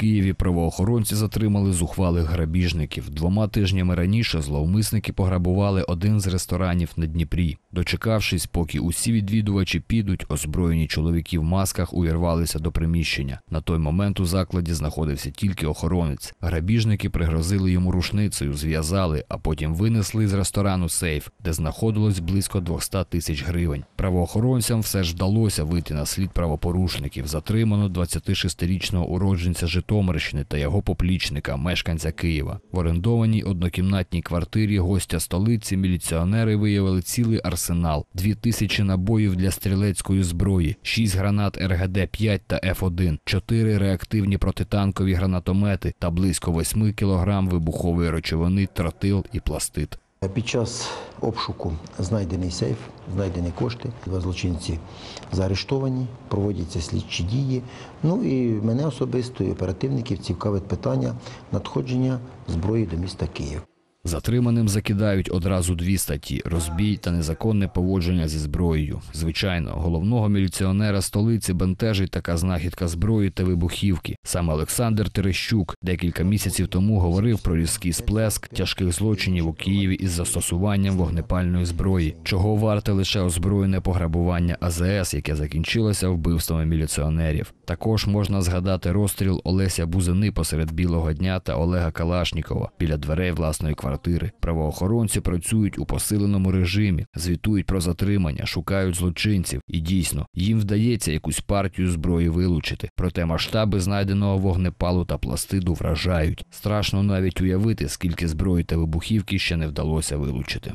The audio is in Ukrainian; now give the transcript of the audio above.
Києві правоохоронці затримали зухвалих грабіжників. Двома тижнями раніше зловмисники пограбували один з ресторанів на Дніпрі. Дочекавшись, поки усі відвідувачі підуть, озброєні чоловіки в масках увірвалися до приміщення. На той момент у закладі знаходився тільки охоронець. Грабіжники пригрозили йому рушницею, зв'язали, а потім винесли з ресторану сейф, де знаходилось близько 200 тисяч гривень. Правоохоронцям все ж вдалося вийти на слід правопорушників. Затримано 26-річного уродженця Житомирщини та його поплічника, мешканця Києва. В орендованій однокімнатній квартирі гостя столиці міліціонери виявили цілий арсенал, дві тисячі набоїв для стрілецької зброї, шість гранат РГД-5 та Ф1, чотири реактивні протитанкові гранатомети та близько 8 кілограм вибухової речовини, тротил і пластит. Під час обшуку знайдений сейф, знайдені кошти. Два злочинці заарештовані, проводяться слідчі дії. Ну і мене особисто і оперативників цікавить питання надходження зброї до міста Київ. Затриманим закидають одразу дві статті: розбій та незаконне поводження зі зброєю. Звичайно, головного міліціонера столиці бентежить така знахідка зброї та вибухівки. Саме Олександр Терещук декілька місяців тому говорив про різкий сплеск тяжких злочинів у Києві із застосуванням вогнепальної зброї, чого варте лише озброєне пограбування АЗС, яке закінчилося вбивствами міліціонерів. Також можна згадати розстріл Олеся Бузини посеред білого дня та Олега Калашнікова біля дверей власної квартири. Правоохоронці працюють у посиленому режимі, звітують про затримання, шукають злочинців. І дійсно, їм вдається якусь партію зброї вилучити. Проте масштаби знайденого вогнепалу та пластиду вражають. Страшно навіть уявити, скільки зброї та вибухівки ще не вдалося вилучити.